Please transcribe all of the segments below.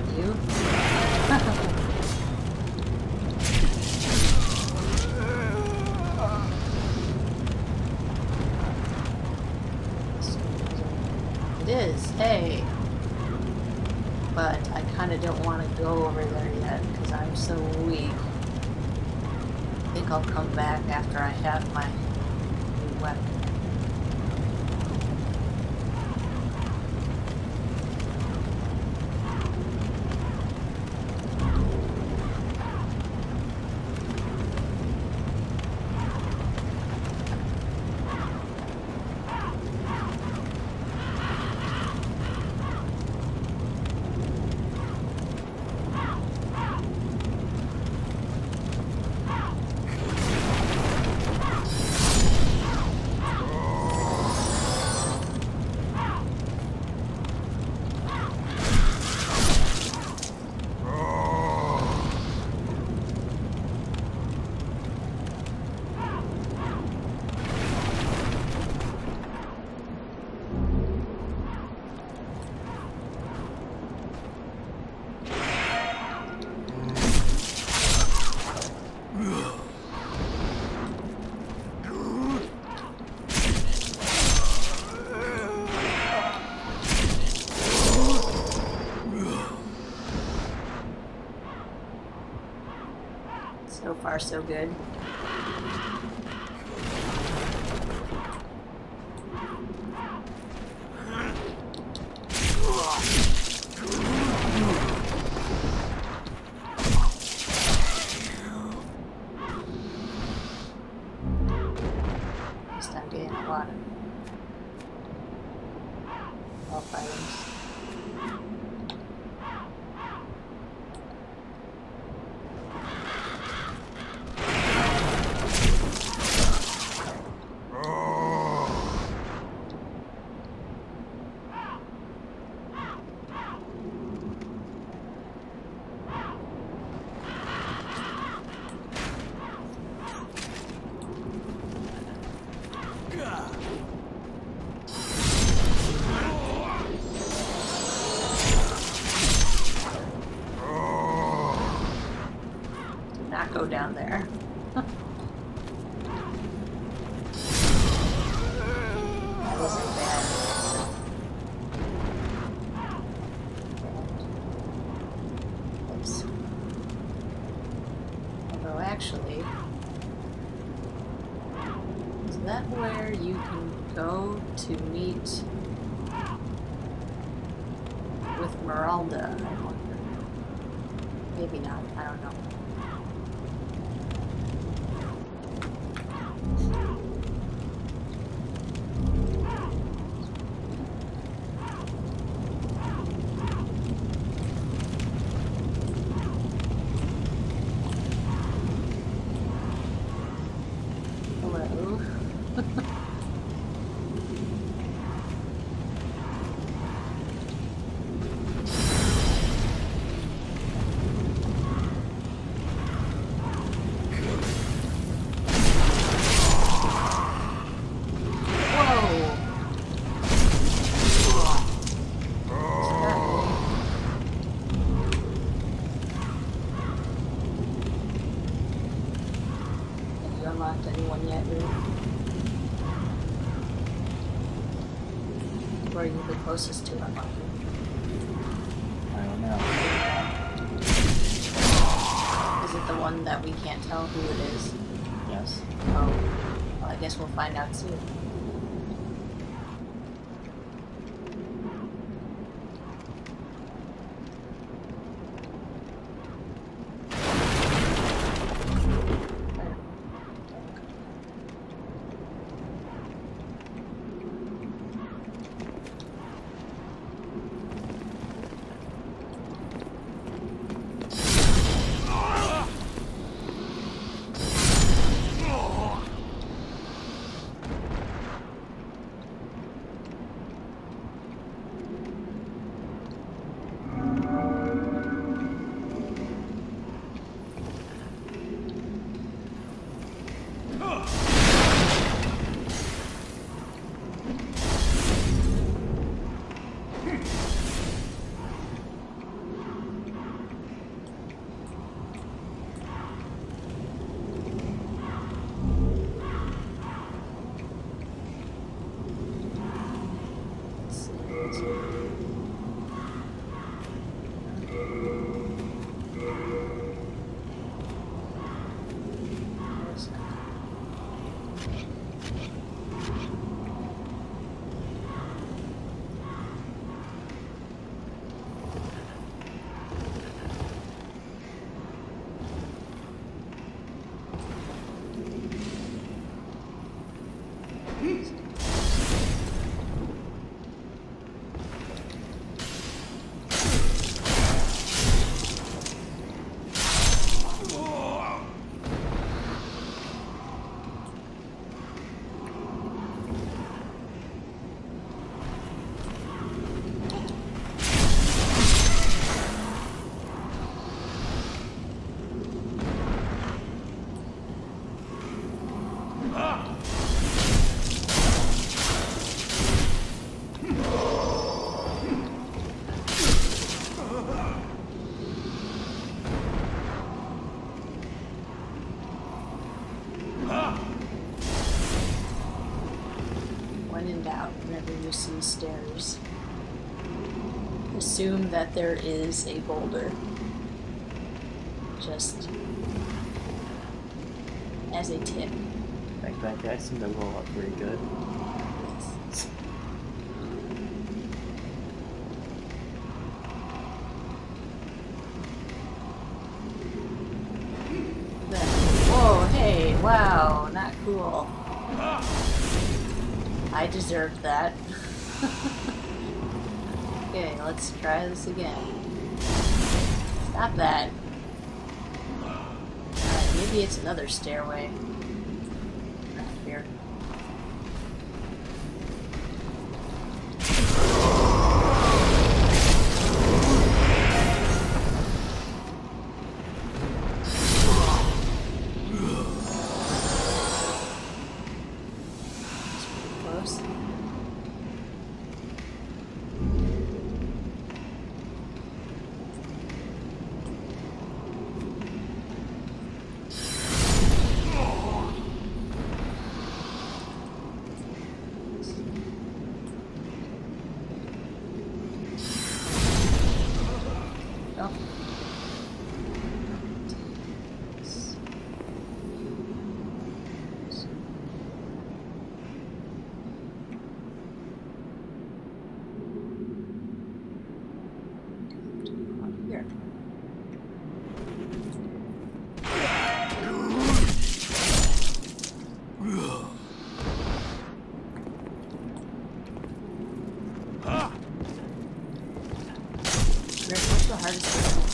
About you. it is, hey. But I kind of don't want to go over there yet because I'm so weak. I think I'll come back after I have my far, so good. A lot. Do not go down there. that wasn't bad. Oops. Although actually, is that where you can go to meet with Meralda? Maybe not. I don't know. Hello. Whoa. Have you unlocked anyone yet, Ruth? Or are you the closest to unlocking? I don't know. Is it the one that we can't tell who it is? Yes. Oh, well, I guess we'll find out soon. See stairs, assume that there is a boulder. Just as a tip. Like that guy seemed to roll up pretty good. Yes. Then- Whoa, hey, wow, not cool. I deserved that. okay, let's try this again. Stop that. Alright, maybe it's another stairway. Close. Oh. Here. Rick, what's the hardest thing?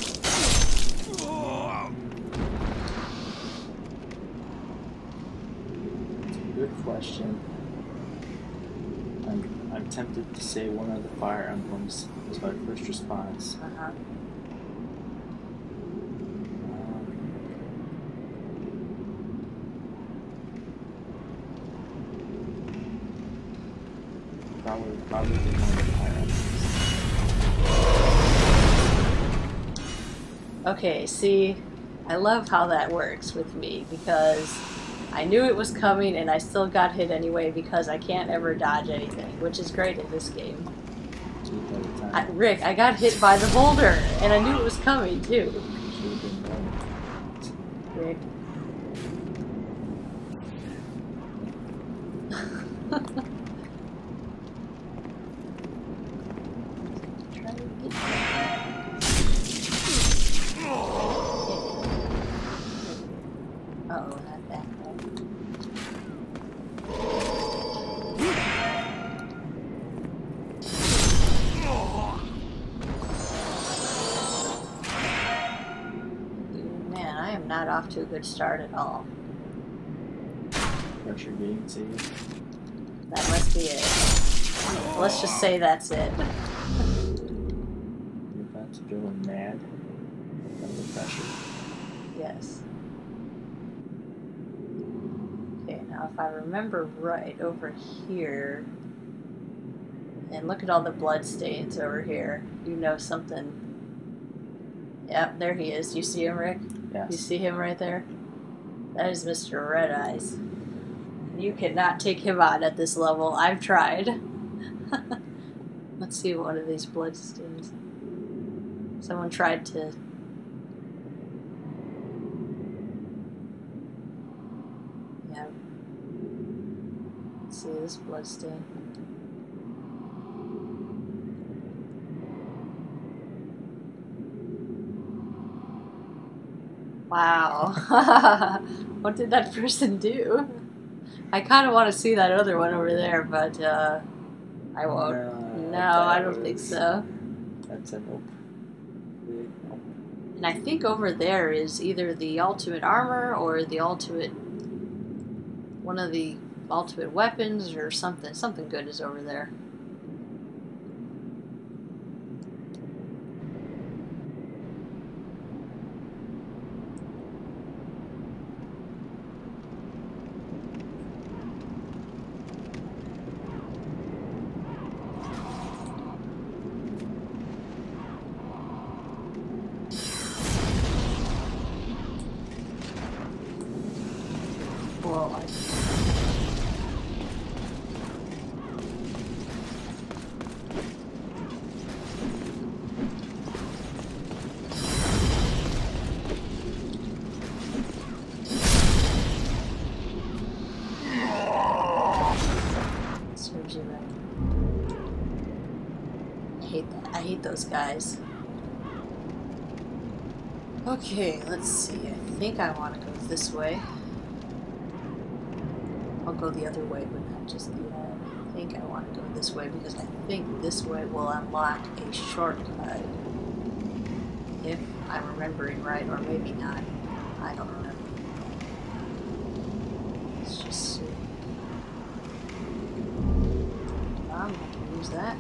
Good question. I'm, I'm tempted to say one of the fire emblems was my first response. Uh-huh. Um, probably, probably one of the fire emblems. Okay, see, I love how that works with me because I knew it was coming and I still got hit anyway because I can't ever dodge anything, which is great in this game. Two at a time. I, Rick, I got hit by the boulder and I knew it was coming too. Should have been better. Rick. Try to get Uh-oh, not that one. Man, I am not off to a good start at all. Pressure to you. That must be it. Let's just say that's it. You're about to go mad from the pressure. Yes. Okay, now if I remember right, over here, and look at all the blood stains over here, you know something. Yep, there he is. You see him, Rick? You see him right there? That is Mr. Red Eyes. You cannot take him on at this level. I've tried. Let's see one of these bloodstains. Someone tried to. Yeah. Let's see this bloodstain. Wow. what did that person do? I kind of want to see that other one over there, but uh, I won't. No, No, I don't think so. That's a nope. And I think over there is either the ultimate armor or the ultimate one of the ultimate weapons or something. Something good is over there. Whoa. I- Serves you right. I hate that. I hate those guys. Okay, let's see. I think I want to go this way. I'll go the other way, but not just yet. I think I want to go this way because I think this way will unlock a shortcut. If I'm remembering right, or maybe not. I don't remember. Let's just see. I'm going to use that.